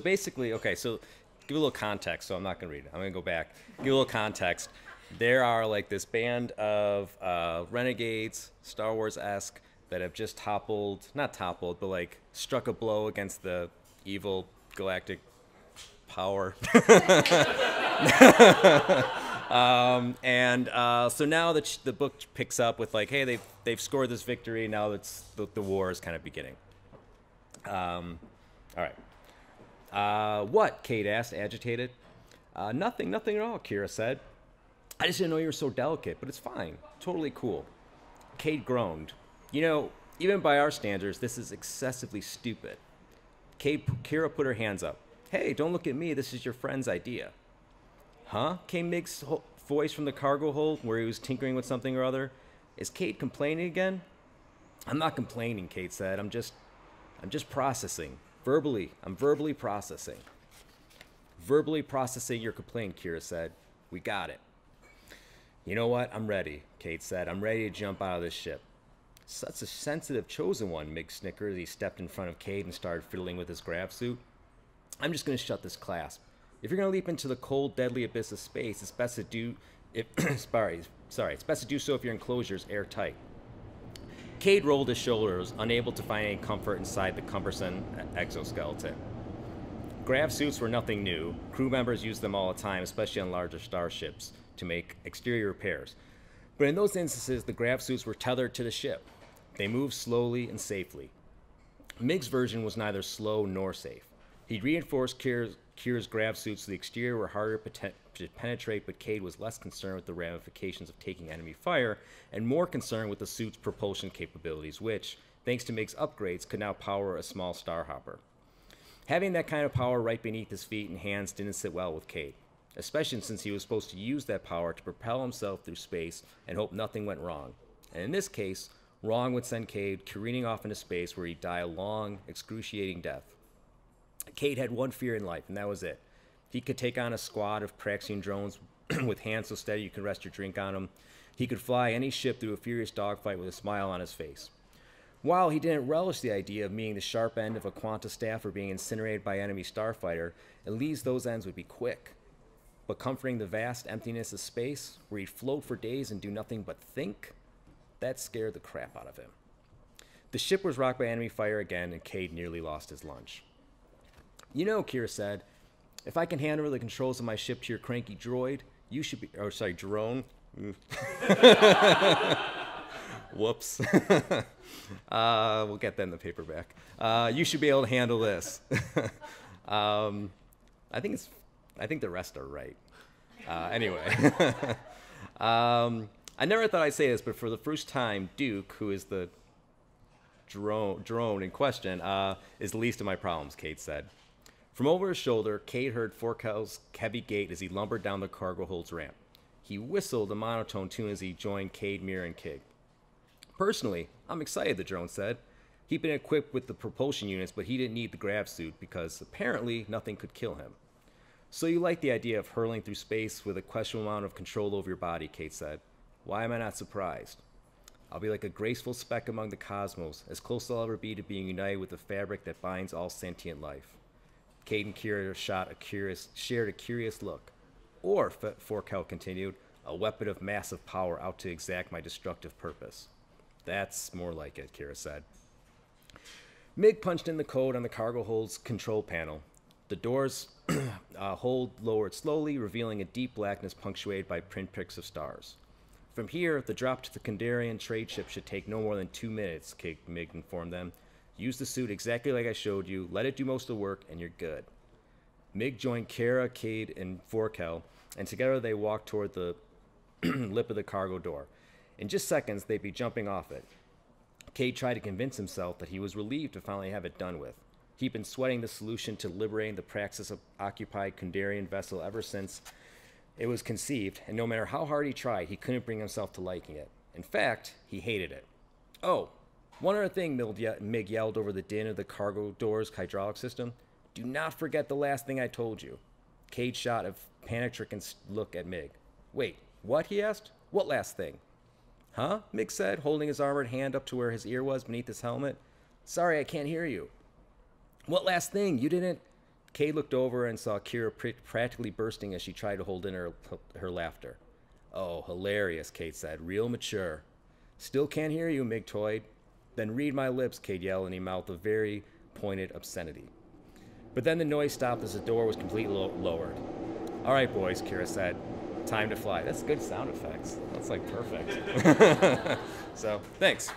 basically, okay, so give a little context. So I'm not gonna read it. I'm gonna go back. Give a little context. There are like this band of uh, renegades, Star Wars esque, that have just toppled, not toppled, but like struck a blow against the evil galactic power. um, and uh, so now the, the book picks up with like, hey, they've, they've scored this victory. Now it's the, the war is kind of beginning. Um, all right. Uh, what? Cade asked, agitated. Uh, nothing, nothing at all, Kira said. I just didn't know you were so delicate, but it's fine. Totally cool. Cade groaned. You know, even by our standards, this is excessively stupid. Cade, Kira put her hands up. Hey, don't look at me. This is your friend's idea. Huh? Came Mig's voice from the cargo hold where he was tinkering with something or other. Is Cade complaining again? I'm not complaining, Cade said. I'm just I'm just processing. Verbally, I'm verbally processing. Verbally processing your complaint, Kira said. We got it. You know what? I'm ready, Cade said. I'm ready to jump out of this ship. Such a sensitive chosen one, Mig snickered as he stepped in front of Cade and started fiddling with his grav suit. I'm just going to shut this clasp. If you're going to leap into the cold, deadly abyss of space, it's best to do. If, sorry, sorry, it's best to do so if your enclosure is airtight. Cade rolled his shoulders, unable to find any comfort inside the cumbersome exoskeleton. Grav suits were nothing new. Crew members used them all the time, especially on larger starships, to make exterior repairs. But in those instances, the grav suits were tethered to the ship. They moved slowly and safely. Mig's version was neither slow nor safe. He'd reinforced Kira's, Kira's grav suits so the exterior were harder to penetrate, but Cade was less concerned with the ramifications of taking enemy fire and more concerned with the suit's propulsion capabilities, which, thanks to Mig's upgrades, could now power a small starhopper. Having that kind of power right beneath his feet and hands didn't sit well with Cade, especially since he was supposed to use that power to propel himself through space and hope nothing went wrong. And in this case, wrong would send Cade careening off into space where he'd die a long, excruciating death. Cade had one fear in life, and that was it. He could take on a squad of Praxian drones with hands so steady you can rest your drink on them. He could fly any ship through a furious dogfight with a smile on his face. While he didn't relish the idea of meeting the sharp end of a Quanta staff or being incinerated by enemy starfighter, at least those ends would be quick. But comforting the vast emptiness of space, where he'd float for days and do nothing but think, that scared the crap out of him. The ship was rocked by enemy fire again, and Cade nearly lost his lunch. You know, Kira said, if I can hand over the controls of my ship to your cranky droid, you should be. Oh, sorry, drone. Whoops. uh, we'll get that in the paperback. Uh, you should be able to handle this. um, I think it's. I think the rest are right. Uh, anyway, um, I never thought I'd say this, but for the first time, Duke, who is the drone drone in question, uh, is the least of my problems. Cade said. From over his shoulder, Cade heard Forkle's heavy gait as he lumbered down the cargo hold's ramp. He whistled a monotone tune as he joined Cade, Mir, and Kig. Personally, I'm excited, the drone said. He'd been equipped with the propulsion units, but he didn't need the grav suit because apparently nothing could kill him. So you like the idea of hurling through space with a questionable amount of control over your body, Cade said. Why am I not surprised? I'll be like a graceful speck among the cosmos, as close as I'll ever be to being united with the fabric that binds all sentient life. Cade and Kira shot a curious, shared a curious look. Or, Forkle continued, a weapon of massive power out to exact my destructive purpose. That's more like it, Kira said. Mig punched in the code on the cargo hold's control panel. The doors uh, hold lowered slowly, revealing a deep blackness punctuated by pinpricks of stars. From here, the drop to the Kandarian trade ship should take no more than two minutes, Mig informed them. Use the suit exactly like I showed you, let it do most of the work, and you're good. Mig joined Kara, Cade, and Forkle, and together they walked toward the lip of the cargo door. In just seconds, they'd be jumping off it. Cade tried to convince himself that he was relieved to finally have it done with. He'd been sweating the solution to liberating the Praxis of occupied Kandarian vessel ever since it was conceived, and no matter how hard he tried, he couldn't bring himself to liking it. In fact, he hated it. Oh, one other thing, Mig yelled over the din of the cargo door's hydraulic system. Do not forget the last thing I told you. Cade shot a panic-stricken look at Mig. Wait, what? he asked. What last thing? Huh? Mig said, holding his armored hand up to where his ear was beneath his helmet. Sorry, I can't hear you. What last thing? You didn't. Cade looked over and saw Kira pr- practically bursting as she tried to hold in her, her laughter. Oh, hilarious, Cade said. Real mature. Still can't hear you, Mig toyed. Then read my lips, Cade yelled, and he mouthed a very pointed obscenity. But then the noise stopped as the door was completely lo- lowered. All right, boys, Kira said. Time to fly. That's good sound effects. That's like perfect. so, thanks.